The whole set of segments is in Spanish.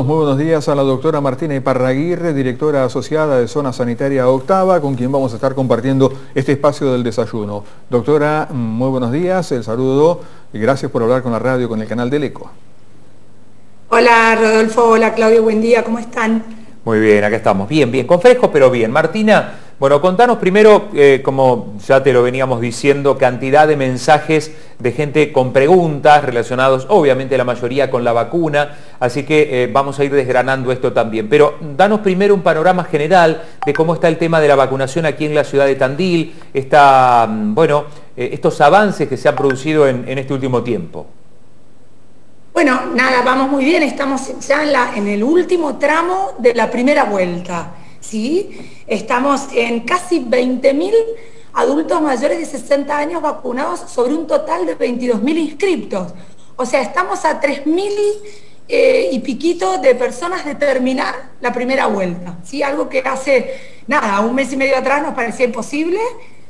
Muy buenos días a la doctora Martina Iparraguirre, directora asociada de Zona Sanitaria Octava, con quien vamos a estar compartiendo este espacio del desayuno. Doctora, muy buenos días, el saludo y gracias por hablar con la radio, con el canal del ECO. Hola Rodolfo, hola Claudio, buen día, ¿cómo están? Muy bien, acá estamos. Bien, bien, con fresco pero bien. Martina, bueno, contanos primero, eh, como ya te lo veníamos diciendo, cantidad de mensajes de gente con preguntas relacionados, obviamente la mayoría con la vacuna, así que eh, vamos a ir desgranando esto también. Pero danos primero un panorama general de cómo está el tema de la vacunación aquí en la ciudad de Tandil, esta, mm, bueno, eh, estos avances que se han producido en, este último tiempo. Bueno, nada, vamos muy bien, estamos ya en, el último tramo de la primera vuelta. ¿Sí? Estamos en casi 20.000 adultos mayores de 60 años vacunados sobre un total de 22.000 inscriptos. O sea, estamos a 3.000 eh, y piquito de personas de terminar la primera vuelta, ¿sí? Algo que hace, nada, un mes y medio atrás nos parecía imposible.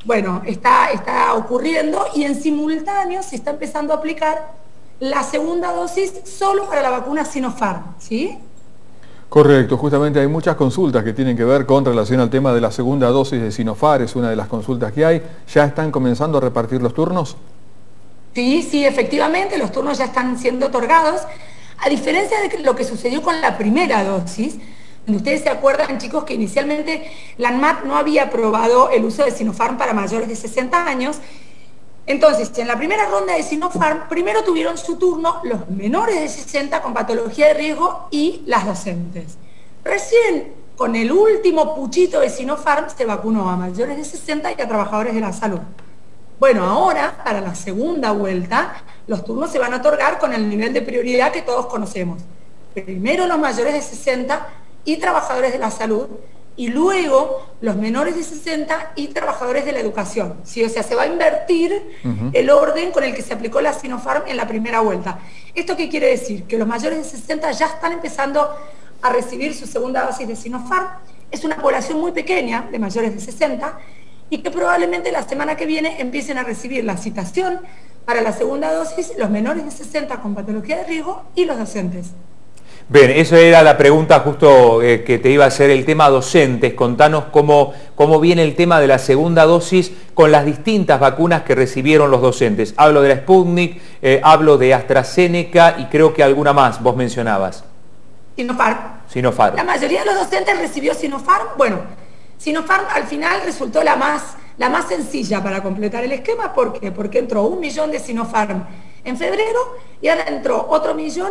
Bueno, está, está ocurriendo y en simultáneo se está empezando a aplicar la segunda dosis solo para la vacuna Sinopharm, ¿sí? Correcto, justamente hay muchas consultas que tienen que ver con relación al tema de la segunda dosis de Sinofar, es una de las consultas que hay. ¿Ya están comenzando a repartir los turnos? Sí, sí, efectivamente, los turnos ya están siendo otorgados. A diferencia de lo que sucedió con la primera dosis, ustedes se acuerdan, chicos, que inicialmente la ANMAT no había aprobado el uso de Sinopharm para mayores de 60 años entonces, en la primera ronda de Sinopharm, primero tuvieron su turno los menores de 60 con patología de riesgo y las docentes. Recién, con el último puchito de Sinopharm, se vacunó a mayores de 60 y a trabajadores de la salud. Bueno, ahora, para la segunda vuelta, los turnos se van a otorgar con el nivel de prioridad que todos conocemos. Primero los mayores de 60 y trabajadores de la salud, y luego los menores de 60 y trabajadores de la educación. ¿sí? O sea, se va a invertir el orden con el que se aplicó la Sinopharm en la primera vuelta. ¿Esto qué quiere decir? Que los mayores de 60 ya están empezando a recibir su segunda dosis de Sinopharm. Es una población muy pequeña de mayores de 60 y que probablemente la semana que viene empiecen a recibir la citación para la segunda dosis los menores de 60 con patología de riesgo y los docentes. Bien, esa era la pregunta justo eh, que te iba a hacer el tema docentes. Contanos cómo, cómo viene el tema de la segunda dosis con las distintas vacunas que recibieron los docentes. Hablo de la Sputnik, eh, hablo de AstraZeneca y creo que alguna más vos mencionabas. Sinopharm. Sinopharm. La mayoría de los docentes recibió Sinopharm. Bueno, Sinopharm al final resultó la más, la más sencilla para completar el esquema. ¿Por qué? Porque entró un millón de Sinopharm en febrero y ahora entró otro millón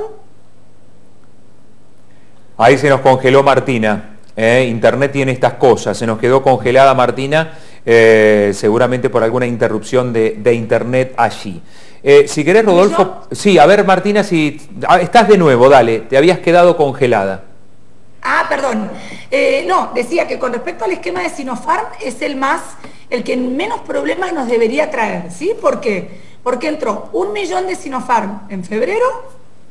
Ahí se nos congeló Martina. ¿eh? Internet tiene estas cosas. Se nos quedó congelada Martina, eh, seguramente por alguna interrupción de, Internet allí. Eh, si querés, Rodolfo... Sí, a ver, Martina, si... Ah, estás de nuevo, dale. Te habías quedado congelada. Ah, perdón. no, decía que con respecto al esquema de Sinopharm es el más, el que menos problemas nos debería traer, ¿sí? ¿Por qué? Porque entró un millón de Sinopharm en febrero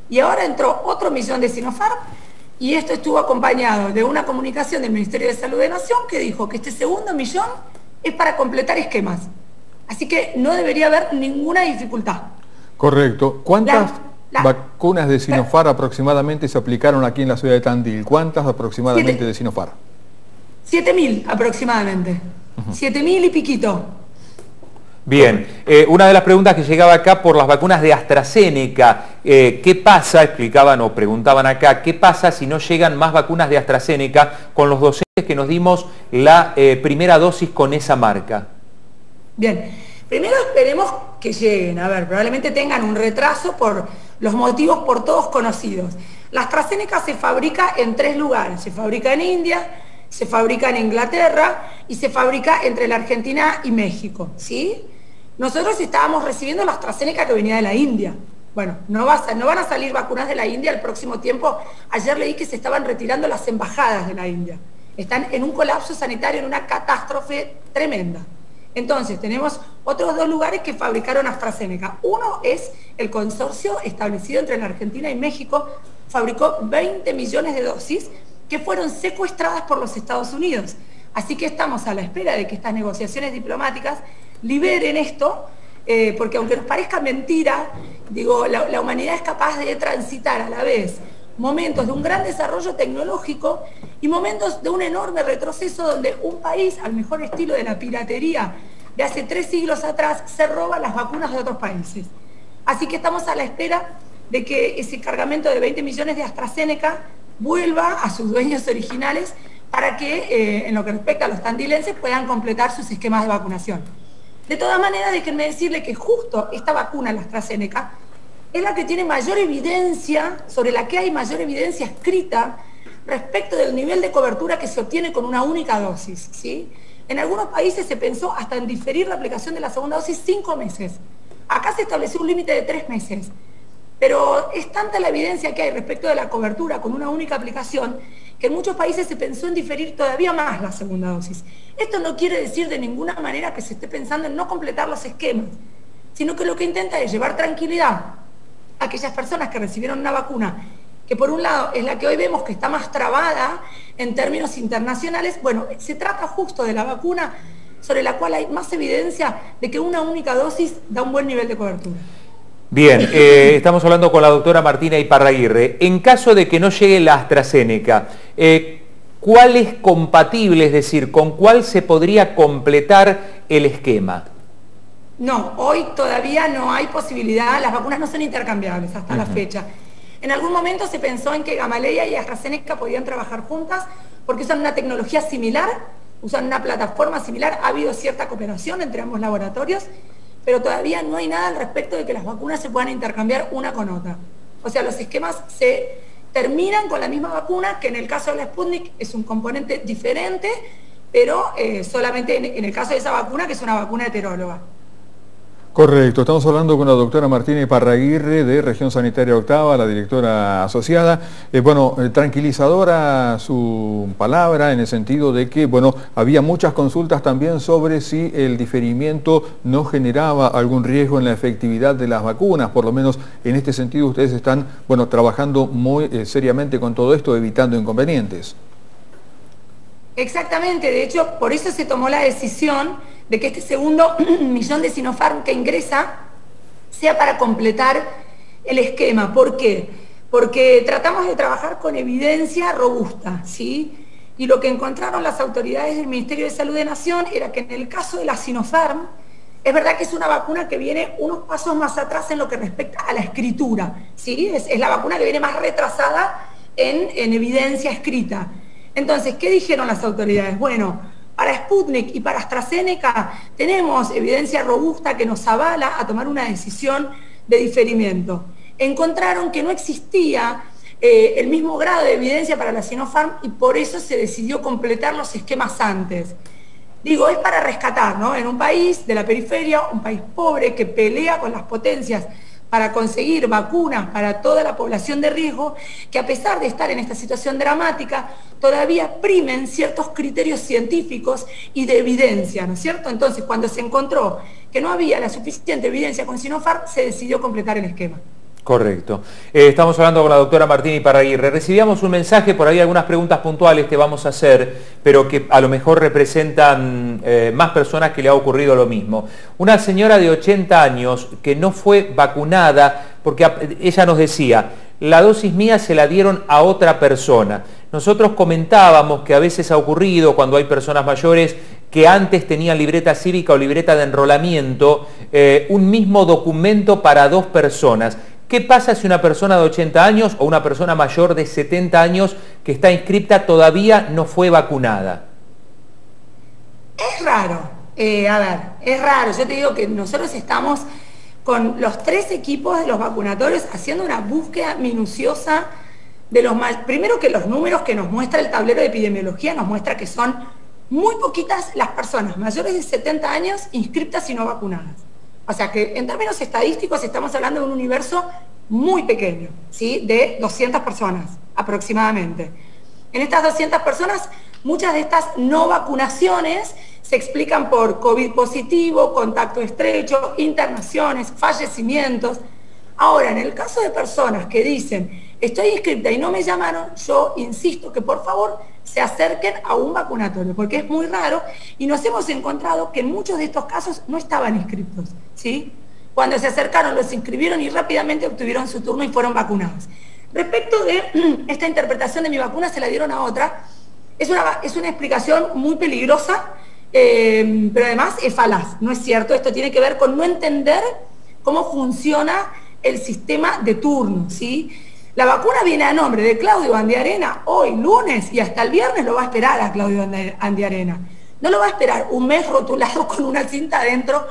y ahora entró otro millón de Sinopharm y esto estuvo acompañado de una comunicación del Ministerio de Salud de Nación que dijo que este segundo millón es para completar esquemas. Así que no debería haber ninguna dificultad. Correcto. ¿Cuántas vacunas de Sinofar aproximadamente se aplicaron aquí en la ciudad de Tandil? ¿Cuántas aproximadamente de Sinofar? 7.000 aproximadamente. 7.000 y piquito. Bien, eh, una de las preguntas que llegaba acá por las vacunas de AstraZeneca, eh, ¿qué pasa? Explicaban o preguntaban acá, ¿qué pasa si no llegan más vacunas de AstraZeneca con los docentes que nos dimos la eh, primera dosis con esa marca? Bien, primero esperemos que lleguen, a ver, probablemente tengan un retraso por los motivos por todos conocidos. La AstraZeneca se fabrica en tres lugares, se fabrica en India, se fabrica en Inglaterra y se fabrica entre la Argentina y México, ¿sí? Nosotros estábamos recibiendo la AstraZeneca que venía de la India. Bueno, no, no van a salir vacunas de la India al próximo tiempo. Ayer leí que se estaban retirando las embajadas de la India. Están en un colapso sanitario, en una catástrofe tremenda. Entonces, tenemos otros dos lugares que fabricaron AstraZeneca. Uno es el consorcio establecido entre la Argentina y México, fabricó 20 millones de dosis que fueron secuestradas por los Estados Unidos. Así que estamos a la espera de que estas negociaciones diplomáticas liberen esto, eh, porque aunque nos parezca mentira, digo, la, humanidad es capaz de transitar a la vez momentos de un gran desarrollo tecnológico y momentos de un enorme retroceso donde un país, al mejor estilo de la piratería de hace tres siglos atrás, se roba las vacunas de otros países. Así que estamos a la espera de que ese cargamento de 20 millones de AstraZeneca vuelva a sus dueños originales para que, eh, en lo que respecta a los tandilenses, puedan completar sus esquemas de vacunación. De todas maneras, déjenme decirle que justo esta vacuna, la AstraZeneca, es la que tiene mayor evidencia, sobre la que hay mayor evidencia escrita respecto del nivel de cobertura que se obtiene con una única dosis. ¿sí? En algunos países se pensó hasta en diferir la aplicación de la segunda dosis cinco meses. Acá se estableció un límite de tres meses. Pero es tanta la evidencia que hay respecto de la cobertura con una única aplicación que en muchos países se pensó en diferir todavía más la segunda dosis. Esto no quiere decir de ninguna manera que se esté pensando en no completar los esquemas, sino que lo que intenta es llevar tranquilidad a aquellas personas que recibieron una vacuna, que por un lado es la que hoy vemos que está más trabada en términos internacionales, bueno, se trata justo de la vacuna sobre la cual hay más evidencia de que una única dosis da un buen nivel de cobertura. Bien, eh, estamos hablando con la doctora Martina Iparraguirre. En caso de que no llegue la AstraZeneca, eh, ¿cuál es compatible, es decir, con cuál se podría completar el esquema? No, hoy todavía no hay posibilidad, las vacunas no son intercambiables hasta la fecha. En algún momento se pensó en que Gamaleya y AstraZeneca podían trabajar juntas porque usan una tecnología similar, usan una plataforma similar, ha habido cierta cooperación entre ambos laboratorios, pero todavía no hay nada al respecto de que las vacunas se puedan intercambiar una con otra. O sea, los esquemas se terminan con la misma vacuna, que en el caso de la Sputnik es un componente diferente, pero eh, solamente en, el caso de esa vacuna, que es una vacuna heteróloga. Correcto, estamos hablando con la doctora Martínez Parraguirre de Región Sanitaria Octava, la directora asociada. Eh, bueno, eh, tranquilizadora su palabra en el sentido de que, bueno, había muchas consultas también sobre si el diferimiento no generaba algún riesgo en la efectividad de las vacunas. Por lo menos en este sentido ustedes están, bueno, trabajando muy eh, seriamente con todo esto, evitando inconvenientes. Exactamente, de hecho, por eso se tomó la decisión de que este segundo millón de Sinopharm que ingresa sea para completar el esquema. ¿Por qué? Porque tratamos de trabajar con evidencia robusta, ¿sí? Y lo que encontraron las autoridades del Ministerio de Salud de Nación era que en el caso de la Sinopharm, es verdad que es una vacuna que viene unos pasos más atrás en lo que respecta a la escritura, ¿sí? Es, la vacuna que viene más retrasada en, en evidencia escrita. Entonces, ¿qué dijeron las autoridades? Bueno, para Sputnik y para AstraZeneca tenemos evidencia robusta que nos avala a tomar una decisión de diferimiento. Encontraron que no existía eh, el mismo grado de evidencia para la Sinopharm y por eso se decidió completar los esquemas antes. Digo, es para rescatar, ¿no? En un país de la periferia, un país pobre que pelea con las potencias para conseguir vacunas para toda la población de riesgo, que a pesar de estar en esta situación dramática, todavía primen ciertos criterios científicos y de evidencia, ¿no es cierto? Entonces, cuando se encontró que no había la suficiente evidencia con Sinopharm, se decidió completar el esquema. Correcto. Eh, estamos hablando con la doctora Martín Iparraguirre. Recibíamos un mensaje, por ahí algunas preguntas puntuales que vamos a hacer, pero que a lo mejor representan eh, más personas que le ha ocurrido lo mismo. Una señora de 80 años que no fue vacunada, porque ella nos decía, la dosis mía se la dieron a otra persona. Nosotros comentábamos que a veces ha ocurrido cuando hay personas mayores que antes tenían libreta cívica o libreta de enrolamiento, eh, un mismo documento para dos personas. ¿Qué pasa si una persona de 80 años o una persona mayor de 70 años que está inscripta todavía no fue vacunada? Es raro. Eh, a ver, es raro. Yo te digo que nosotros estamos con los tres equipos de los vacunatorios haciendo una búsqueda minuciosa de los más... Primero que los números que nos muestra el tablero de epidemiología nos muestra que son muy poquitas las personas mayores de 70 años inscriptas y no vacunadas. O sea que en términos estadísticos estamos hablando de un universo muy pequeño, ¿sí? de 200 personas aproximadamente. En estas 200 personas, muchas de estas no vacunaciones se explican por COVID positivo, contacto estrecho, internaciones, fallecimientos. Ahora, en el caso de personas que dicen, estoy inscrita y no me llamaron, yo insisto que por favor se acerquen a un vacunatorio, porque es muy raro y nos hemos encontrado que en muchos de estos casos no estaban inscritos, ¿sí? Cuando se acercaron, los inscribieron y rápidamente obtuvieron su turno y fueron vacunados. Respecto de esta interpretación de mi vacuna se la dieron a otra, es una, es una explicación muy peligrosa, eh, pero además es falaz, no es cierto. Esto tiene que ver con no entender cómo funciona el sistema de turno, ¿sí? La vacuna viene a nombre de Claudio Andiarena hoy, lunes, y hasta el viernes lo va a esperar a Claudio Andiarena. No lo va a esperar un mes rotulado con una cinta dentro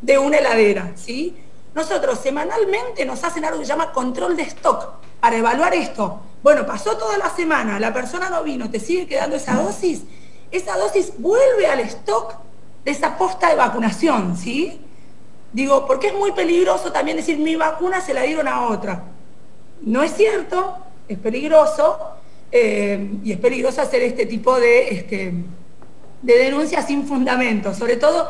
de una heladera, ¿sí? Nosotros semanalmente nos hacen algo que se llama control de stock para evaluar esto. Bueno, pasó toda la semana, la persona no vino, te sigue quedando esa dosis, esa dosis vuelve al stock de esa posta de vacunación, ¿sí? Digo, porque es muy peligroso también decir mi vacuna se la dieron a otra. No es cierto, es peligroso eh, y es peligroso hacer este tipo de, este, de denuncias sin fundamento, sobre todo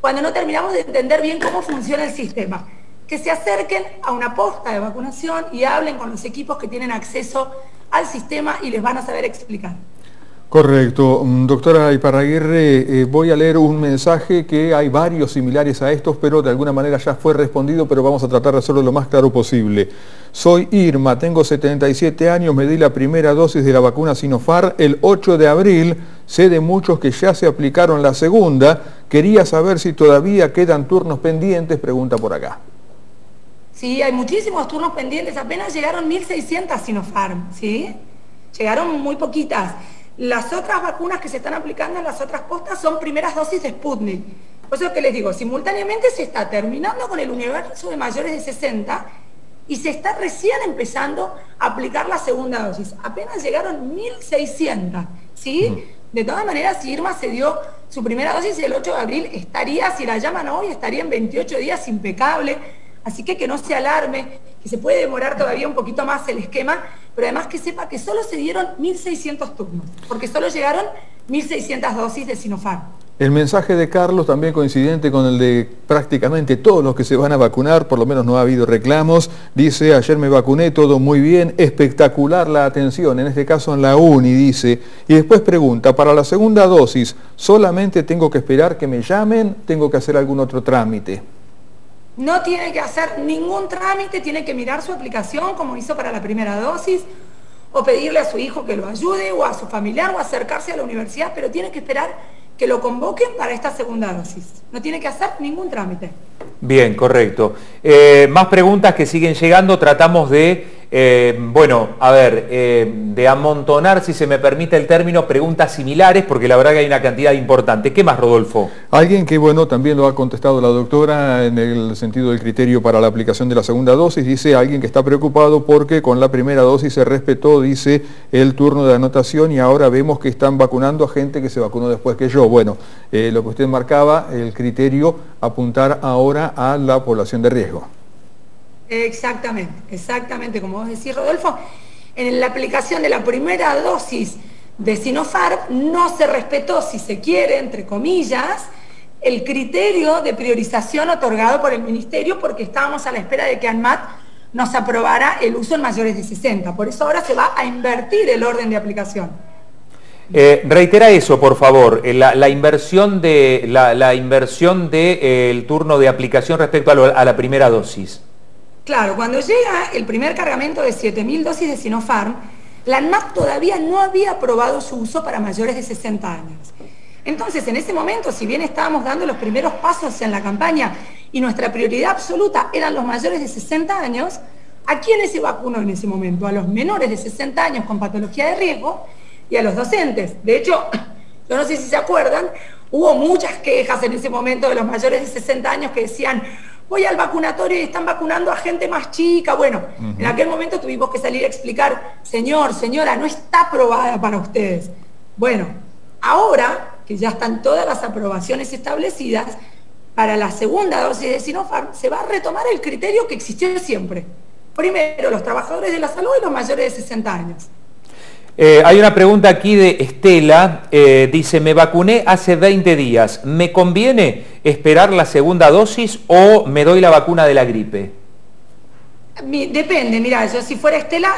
cuando no terminamos de entender bien cómo funciona el sistema que se acerquen a una posta de vacunación y hablen con los equipos que tienen acceso al sistema y les van a saber explicar. Correcto. Mm, doctora Iparraguirre, eh, voy a leer un mensaje que hay varios similares a estos, pero de alguna manera ya fue respondido, pero vamos a tratar de hacerlo lo más claro posible. Soy Irma, tengo 77 años, me di la primera dosis de la vacuna Sinofar el 8 de abril, sé de muchos que ya se aplicaron la segunda, quería saber si todavía quedan turnos pendientes, pregunta por acá. Sí, hay muchísimos turnos pendientes, apenas llegaron 1.600 Sinopharm, ¿sí? Llegaron muy poquitas. Las otras vacunas que se están aplicando en las otras postas son primeras dosis de Sputnik. Por eso es que les digo, simultáneamente se está terminando con el universo de mayores de 60 y se está recién empezando a aplicar la segunda dosis. Apenas llegaron 1.600, ¿sí? De todas maneras, si Irma se dio su primera dosis el 8 de abril, estaría, si la llaman hoy, estaría en 28 días impecable Así que que no se alarme, que se puede demorar todavía un poquito más el esquema, pero además que sepa que solo se dieron 1.600 turnos, porque solo llegaron 1.600 dosis de Sinopharm. El mensaje de Carlos también coincidente con el de prácticamente todos los que se van a vacunar, por lo menos no ha habido reclamos. Dice, ayer me vacuné, todo muy bien, espectacular la atención, en este caso en la UNI, dice. Y después pregunta, para la segunda dosis, ¿solamente tengo que esperar que me llamen? ¿Tengo que hacer algún otro trámite? No tiene que hacer ningún trámite, tiene que mirar su aplicación como hizo para la primera dosis, o pedirle a su hijo que lo ayude, o a su familiar, o acercarse a la universidad, pero tiene que esperar que lo convoquen para esta segunda dosis. No tiene que hacer ningún trámite. Bien, correcto. Eh, más preguntas que siguen llegando, tratamos de eh, bueno, a ver, eh, de amontonar, si se me permite el término, preguntas similares, porque la verdad que hay una cantidad importante. ¿Qué más, Rodolfo? Alguien que, bueno, también lo ha contestado la doctora en el sentido del criterio para la aplicación de la segunda dosis, dice alguien que está preocupado porque con la primera dosis se respetó, dice, el turno de anotación y ahora vemos que están vacunando a gente que se vacunó después que yo. Bueno, eh, lo que usted marcaba, el criterio, apuntar ahora a la población de riesgo. Exactamente, exactamente, como vos decís, Rodolfo. En la aplicación de la primera dosis de Sinopharm no se respetó, si se quiere, entre comillas, el criterio de priorización otorgado por el Ministerio porque estábamos a la espera de que ANMAT nos aprobara el uso en mayores de 60. Por eso ahora se va a invertir el orden de aplicación. Eh, reitera eso, por favor, eh, la, inversión de la, de, eh, turno de aplicación respecto a la primera dosis. Claro, cuando llega el primer cargamento de 7.000 dosis de Sinopharm, la ANMAT todavía no había aprobado su uso para mayores de 60 años. Entonces, en ese momento, si bien estábamos dando los primeros pasos en la campaña y nuestra prioridad absoluta eran los mayores de 60 años, ¿a quiénes se vacunó en ese momento? A los menores de 60 años con patología de riesgo y a los docentes. De hecho, yo no sé si se acuerdan, hubo muchas quejas en ese momento de los mayores de 60 años que decían, voy al vacunatorio y están vacunando a gente más chica. Bueno, en aquel momento tuvimos que salir a explicar, señor, señora, no está aprobada para ustedes. Bueno, ahora que ya están todas las aprobaciones establecidas, para la segunda dosis de Sinopharm se va a retomar el criterio que existió siempre. Primero, los trabajadores de la salud y los mayores de 60 años. Eh, hay una pregunta aquí de Estela, eh, dice, me vacuné hace 20 días, ¿me conviene esperar la segunda dosis o me doy la vacuna de la gripe? depende, mira, yo si fuera Estela,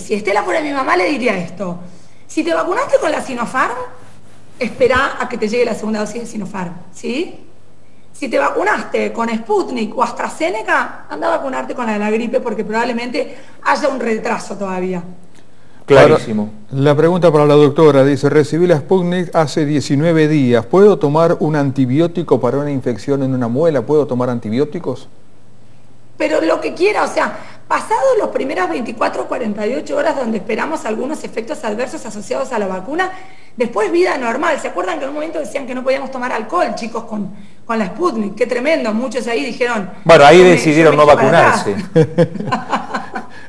si Estela fuera mi mamá le diría esto, si te vacunaste con la Sinopharm, espera a que te llegue la segunda dosis de Sinopharm, ¿sí? Si te vacunaste con Sputnik o AstraZeneca, anda a vacunarte con la de la gripe porque probablemente haya un retraso todavía. Clarísimo. la pregunta para la doctora dice, recibí la Sputnik hace 19 días. ¿Puedo tomar un antibiótico para una infección en una muela? ¿Puedo tomar antibióticos? Pero lo que quiera, o sea, pasados los primeras 24 o 48 horas donde esperamos algunos efectos adversos asociados a la vacuna, después vida normal. ¿Se acuerdan que en un momento decían que no podíamos tomar alcohol, chicos, con, con la Sputnik? Qué tremendo, muchos ahí dijeron... Bueno, ahí decidieron no vacunarse.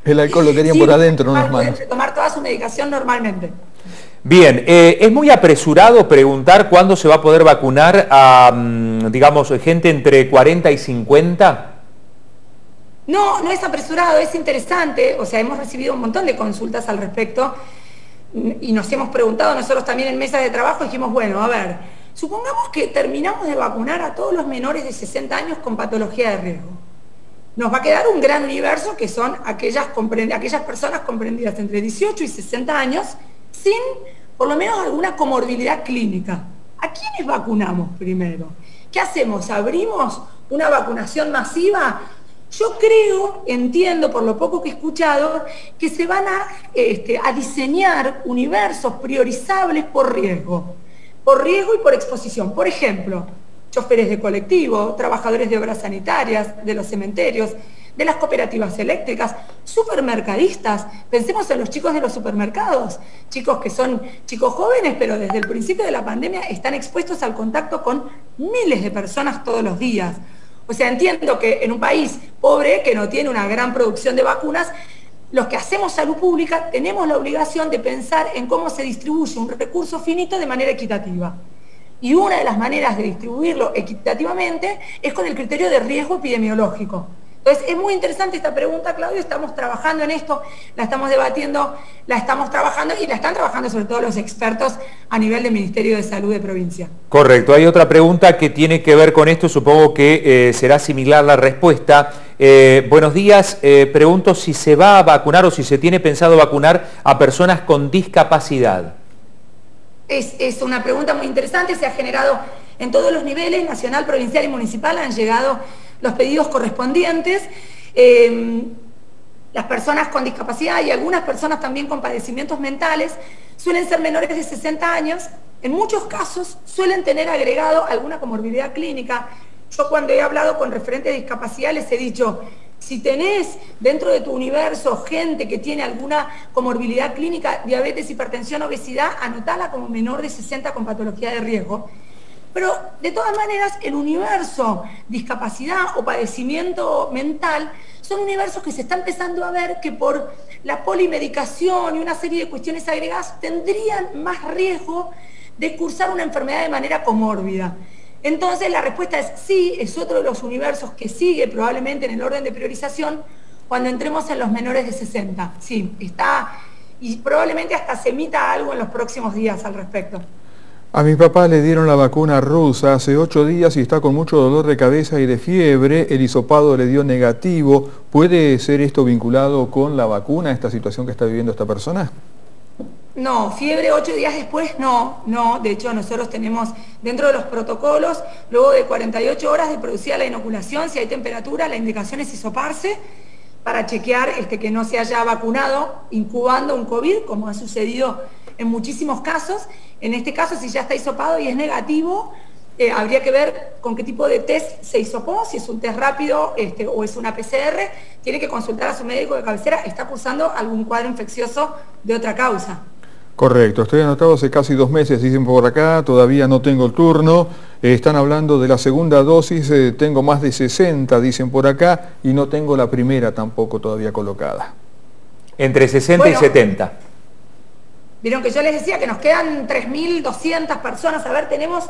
El alcohol lo querían por adentro, no nos tomar toda su medicación normalmente. Bien, eh, es muy apresurado preguntar cuándo se va a poder vacunar a, mm, digamos, gente entre 40 y 50. No, no es apresurado, es interesante. O sea, hemos recibido un montón de consultas al respecto y nos hemos preguntado nosotros también en mesa de trabajo, dijimos, bueno, a ver, supongamos que terminamos de vacunar a todos los menores de 60 años con patología de riesgo nos va a quedar un gran universo que son aquellas, aquellas personas comprendidas entre 18 y 60 años sin por lo menos alguna comorbilidad clínica. ¿A quiénes vacunamos primero? ¿Qué hacemos? ¿Abrimos una vacunación masiva? Yo creo, entiendo por lo poco que he escuchado, que se van a, este, a diseñar universos priorizables por riesgo, por riesgo y por exposición. Por ejemplo, choferes de colectivo, trabajadores de obras sanitarias, de los cementerios, de las cooperativas eléctricas, supermercadistas. Pensemos en los chicos de los supermercados, chicos que son chicos jóvenes, pero desde el principio de la pandemia están expuestos al contacto con miles de personas todos los días. O sea, entiendo que en un país pobre, que no tiene una gran producción de vacunas, los que hacemos salud pública tenemos la obligación de pensar en cómo se distribuye un recurso finito de manera equitativa. Y una de las maneras de distribuirlo equitativamente es con el criterio de riesgo epidemiológico. Entonces, es muy interesante esta pregunta, Claudio, estamos trabajando en esto, la estamos debatiendo, la estamos trabajando y la están trabajando sobre todo los expertos a nivel del Ministerio de Salud de provincia. Correcto, hay otra pregunta que tiene que ver con esto, supongo que eh, será similar la respuesta. Eh, buenos días, eh, pregunto si se va a vacunar o si se tiene pensado vacunar a personas con discapacidad. Es, una pregunta muy interesante, se ha generado en todos los niveles, nacional, provincial y municipal, han llegado los pedidos correspondientes. Em, las personas con discapacidad y algunas personas también con padecimientos mentales suelen ser menores de 60 años. En muchos casos suelen tener agregado alguna comorbilidad clínica. Yo cuando he hablado con referentes de discapacidad les he dicho, si tenés dentro de tu universo gente que tiene alguna comorbilidad clínica, diabetes, hipertensión, obesidad, anotala como menor de 60 con patología de riesgo. Pero de todas maneras, el universo discapacidad o padecimiento mental son universos que se está empezando a ver que por la polimedicación y una serie de cuestiones agregadas tendrían más riesgo de cursar una enfermedad de manera comórbida. Entonces la respuesta es sí, es otro de los universos que sigue probablemente en el orden de priorización cuando entremos en los menores de 60. Sí, está y probablemente hasta se emita algo en los próximos días al respecto. A mi papá le dieron la vacuna rusa hace ocho días y está con mucho dolor de cabeza y de fiebre. El hisopado le dio negativo. ¿Puede ser esto vinculado con la vacuna, esta situación que está viviendo esta persona? No, fiebre ocho días después no, no. De hecho, nosotros tenemos dentro de los protocolos, luego de 48 horas de producir la inoculación, si hay temperatura, la indicación es hisoparse para chequear este, que no se haya vacunado incubando un COVID, como ha sucedido en muchísimos casos. En este caso, si ya está hisopado y es negativo, eh, habría que ver con qué tipo de test se hisopó, si es un test rápido este, o es una PCR, tiene que consultar a su médico de cabecera, está cursando algún cuadro infeccioso de otra causa. Correcto, estoy anotado hace casi dos meses, dicen por acá, todavía no tengo el turno, eh, están hablando de la segunda dosis, eh, tengo más de 60, dicen por acá, y no tengo la primera tampoco todavía colocada. Entre 60 y 70. Vieron que yo les decía que nos quedan 3.200 personas, a ver, tenemos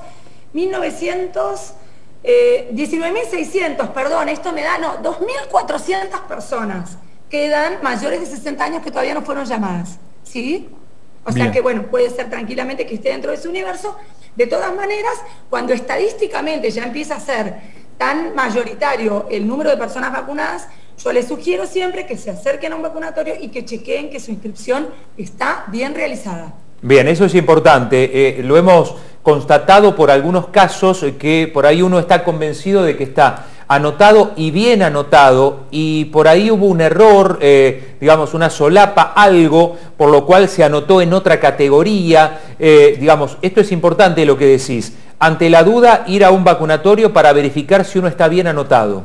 1.900... 19.600, eh, perdón, esto me da, no, 2.400 personas quedan mayores de 60 años que todavía no fueron llamadas, ¿sí? O sea que, bueno, puede ser tranquilamente que esté dentro de ese universo. De todas maneras, cuando estadísticamente ya empieza a ser tan mayoritario el número de personas vacunadas, yo les sugiero siempre que se acerquen a un vacunatorio y que chequeen que su inscripción está bien realizada. Bien, eso es importante. Eh, lo hemos constatado por algunos casos que por ahí uno está convencido de que está anotado y bien anotado y por ahí hubo un error, eh, digamos, una solapa, algo, por lo cual se anotó en otra categoría. Eh, digamos, esto es importante lo que decís. Ante la duda, ir a un vacunatorio para verificar si uno está bien anotado.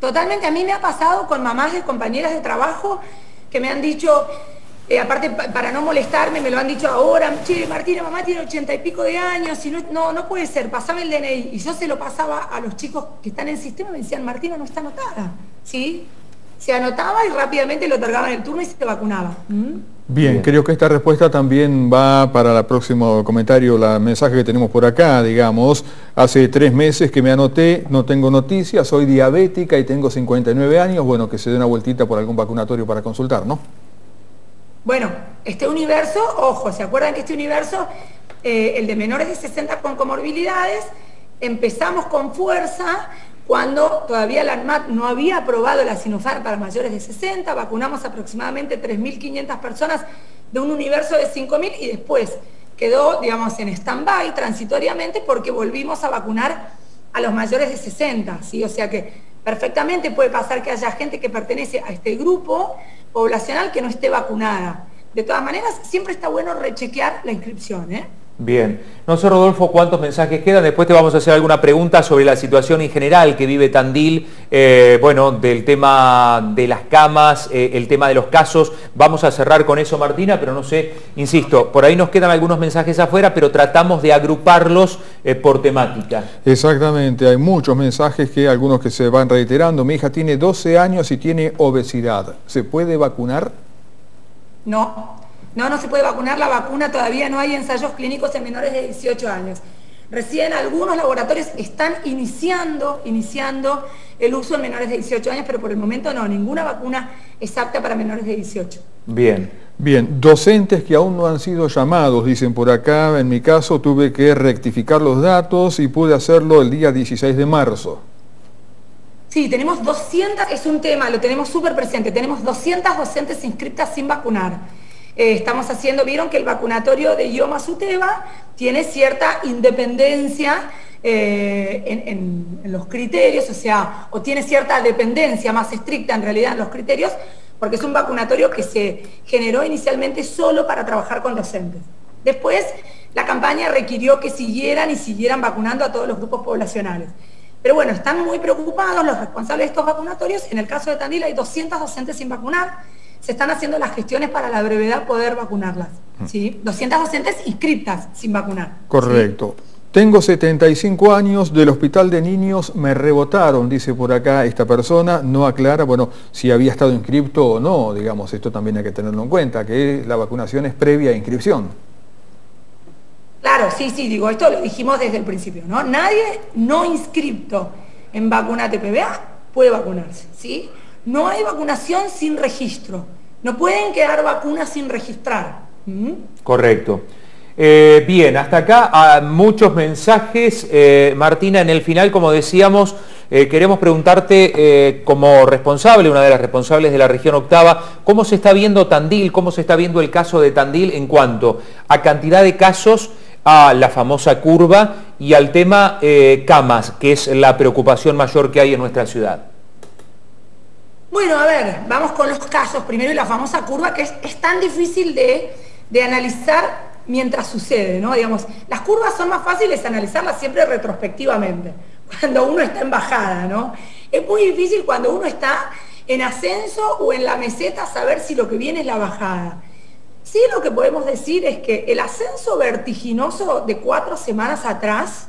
Totalmente, a mí me ha pasado con mamás de compañeras de trabajo que me han dicho, eh, aparte para no molestarme, me lo han dicho ahora, che, Martina, mamá tiene ochenta y pico de años, y no, no, puede ser, pasame el DNI. Y yo se lo pasaba a los chicos que están en el sistema y me decían, Martina no está anotada, ¿sí? Se anotaba y rápidamente lo otorgaban el turno y se vacunaba. ¿Mm? Bien, creo que esta respuesta también va para el próximo comentario, la mensaje que tenemos por acá, digamos. Hace tres meses que me anoté, no tengo noticias, soy diabética y tengo 59 años, bueno, que se dé una vueltita por algún vacunatorio para consultar, ¿no? Bueno, este universo, ojo, ¿se acuerdan que este universo, eh, el de menores de 60 con comorbilidades, empezamos con fuerza cuando todavía la ANMAT no había aprobado la Sinopharm para mayores de 60, vacunamos aproximadamente 3.500 personas de un universo de 5.000 y después quedó, digamos, en stand-by transitoriamente porque volvimos a vacunar a los mayores de 60, ¿sí? O sea que perfectamente puede pasar que haya gente que pertenece a este grupo poblacional que no esté vacunada. De todas maneras, siempre está bueno rechequear la inscripción, ¿eh? Bien. No sé, Rodolfo, cuántos mensajes quedan. Después te vamos a hacer alguna pregunta sobre la situación en general que vive Tandil, eh, bueno, del tema de las camas, eh, el tema de los casos. Vamos a cerrar con eso, Martina, pero no sé, insisto, por ahí nos quedan algunos mensajes afuera, pero tratamos de agruparlos eh, por temática. Exactamente, hay muchos mensajes que algunos que se van reiterando. Mi hija tiene 12 años y tiene obesidad. ¿Se puede vacunar? No. No, no se puede vacunar la vacuna, todavía no hay ensayos clínicos en menores de 18 años. Recién algunos laboratorios están iniciando, iniciando el uso en menores de 18 años, pero por el momento no, ninguna vacuna es apta para menores de 18. Bien. Bien, docentes que aún no han sido llamados, dicen por acá, en mi caso tuve que rectificar los datos y pude hacerlo el día 16 de marzo. Sí, tenemos 200, es un tema, lo tenemos súper presente, tenemos 200 docentes inscritas sin vacunar. Eh, estamos haciendo, vieron que el vacunatorio de Ioma Suteba tiene cierta independencia eh, en, los criterios, o sea, o tiene cierta dependencia más estricta en realidad en los criterios, porque es un vacunatorio que se generó inicialmente solo para trabajar con docentes. Después, la campaña requirió que siguieran y siguieran vacunando a todos los grupos poblacionales. Pero bueno, están muy preocupados los responsables de estos vacunatorios. En el caso de Tandil hay 200 docentes sin vacunar se están haciendo las gestiones para la brevedad poder vacunarlas. Mm. ¿sí? 200 docentes inscritas sin vacunar. Correcto. Tengo 75 años, del hospital de niños me rebotaron, dice por acá esta persona, no aclara, bueno, si había estado inscripto o no, digamos, esto también hay que tenerlo en cuenta, que la vacunación es previa a inscripción. Claro, sí, sí, digo, esto lo dijimos desde el principio, ¿no? Nadie no inscripto en vacuna TPBA puede vacunarse, ¿sí? No hay vacunación sin registro. No pueden quedar vacunas sin registrar. ¿Mm? Correcto. Eh, bien, hasta acá ah, muchos mensajes. Eh, Martina, en el final, como decíamos, eh, queremos preguntarte como responsable, una de las responsables de la región octava, ¿cómo se está viendo Tandil, cómo se está viendo el caso de Tandil en cuanto a cantidad de casos, a la famosa curva y al tema camas, que es la preocupación mayor que hay en nuestra ciudad? Bueno, a ver, vamos con los casos. Primero la famosa curva que es, tan difícil de, analizar mientras sucede, ¿no? Digamos, las curvas son más fáciles de analizarlas siempre retrospectivamente, cuando uno está en bajada, ¿no? Es muy difícil cuando uno está en ascenso o en la meseta saber si lo que viene es la bajada. Sí lo que podemos decir es que el ascenso vertiginoso de cuatro semanas atrás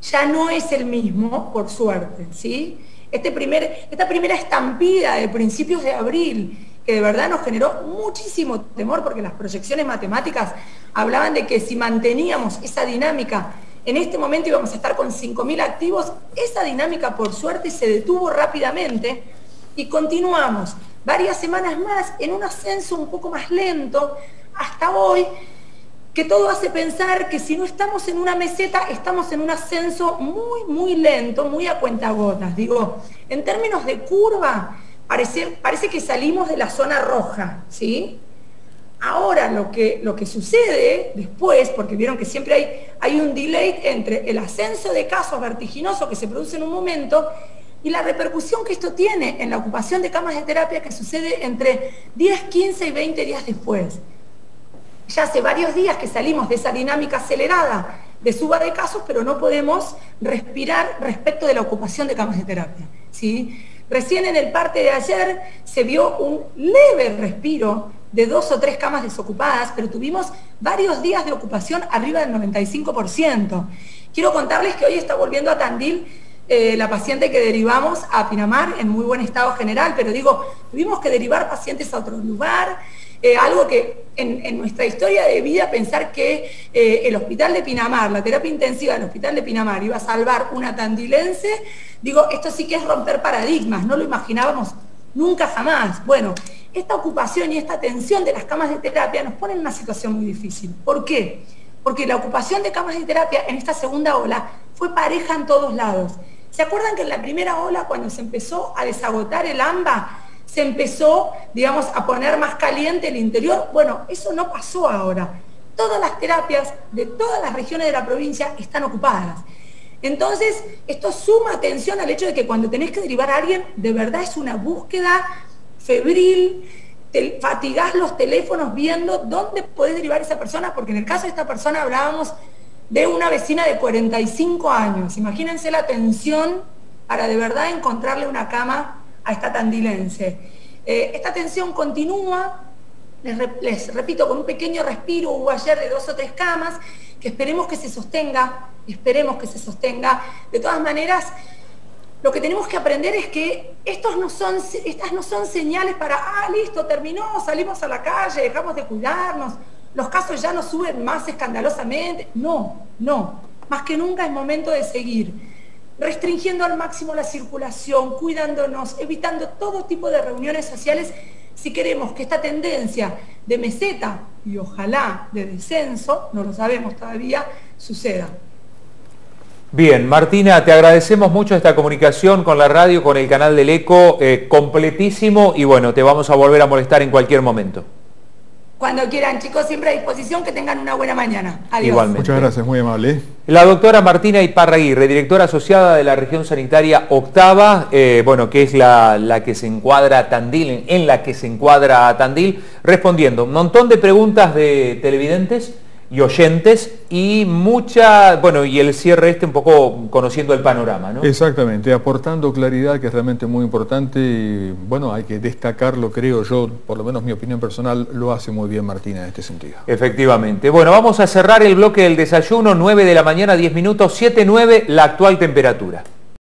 ya no es el mismo, por suerte, ¿sí? Este primer, esta primera estampida de principios de abril, que de verdad nos generó muchísimo temor porque las proyecciones matemáticas hablaban de que si manteníamos esa dinámica, en este momento íbamos a estar con 5.000 activos, esa dinámica por suerte se detuvo rápidamente y continuamos varias semanas más en un ascenso un poco más lento. Hasta hoy, que todo hace pensar que si no estamos en una meseta, estamos en un ascenso muy, muy lento, muy a cuentagotas. Digo, en términos de curva, parece, parece que salimos de la zona roja, ¿sí? Ahora lo que, lo que sucede después, porque vieron que siempre hay, hay un delay entre el ascenso de casos vertiginosos que se produce en un momento y la repercusión que esto tiene en la ocupación de camas de terapia que sucede entre 10, 15 y 20 días después. Ya hace varios días que salimos de esa dinámica acelerada de suba de casos, pero no podemos respirar respecto de la ocupación de camas de terapia. ¿sí? Recién en el parte de ayer se vio un leve respiro de dos o tres camas desocupadas, pero tuvimos varios días de ocupación arriba del 95%. Quiero contarles que hoy está volviendo a Tandil eh, la paciente que derivamos a Pinamar en muy buen estado general, pero digo, tuvimos que derivar pacientes a otro lugar, eh, algo que en, nuestra historia de vida pensar que eh, el hospital de Pinamar, la terapia intensiva del hospital de Pinamar iba a salvar una tandilense, digo, esto sí que es romper paradigmas, no lo imaginábamos nunca jamás. Bueno, esta ocupación y esta tensión de las camas de terapia nos pone en una situación muy difícil. ¿Por qué? Porque la ocupación de camas de terapia en esta segunda ola fue pareja en todos lados. ¿Se acuerdan que en la primera ola, cuando se empezó a desagotar el AMBA, se empezó, digamos, a poner más caliente el interior? Bueno, eso no pasó ahora. Todas las terapias de todas las regiones de la provincia están ocupadas. Entonces, esto suma atención al hecho de que cuando tenés que derivar a alguien, de verdad es una búsqueda febril, te fatigás los teléfonos viendo dónde podés derivar a esa persona, porque en el caso de esta persona hablábamos de una vecina de 45 años. Imagínense la tensión para de verdad encontrarle una cama a esta tandilense. Eh, esta tensión continúa, les, repito, con un pequeño respiro, hubo ayer de dos o tres camas, que esperemos que se sostenga, esperemos que se sostenga. De todas maneras, lo que tenemos que aprender es que estos no son, estas no son señales para, ah, listo, terminó, salimos a la calle, dejamos de cuidarnos, los casos ya no suben más escandalosamente. No, no. Más que nunca es momento de seguir restringiendo al máximo la circulación, cuidándonos, evitando todo tipo de reuniones sociales si queremos que esta tendencia de meseta y ojalá de descenso, no lo sabemos todavía, suceda. Bien, Martina, te agradecemos mucho esta comunicación con la radio, con el canal del ECO, eh, completísimo y bueno, te vamos a volver a molestar en cualquier momento. Cuando quieran, chicos, siempre a disposición, que tengan una buena mañana. Adiós. Igualmente. Muchas gracias, muy amable. La doctora Martina Iparraguirre, directora asociada de la región sanitaria octava, eh, bueno, que es la, la, que se encuadra a Tandil, en la que se encuadra a Tandil, respondiendo un montón de preguntas de televidentes y oyentes y mucha, bueno, y el cierre este un poco conociendo el panorama, ¿no? Exactamente, aportando claridad que es realmente muy importante y bueno, hay que destacarlo, creo yo, por lo menos mi opinión personal, lo hace muy bien Martina en este sentido. Efectivamente. Bueno, vamos a cerrar el bloque del desayuno, 9 de la mañana, 10 minutos, 7-9, la actual temperatura.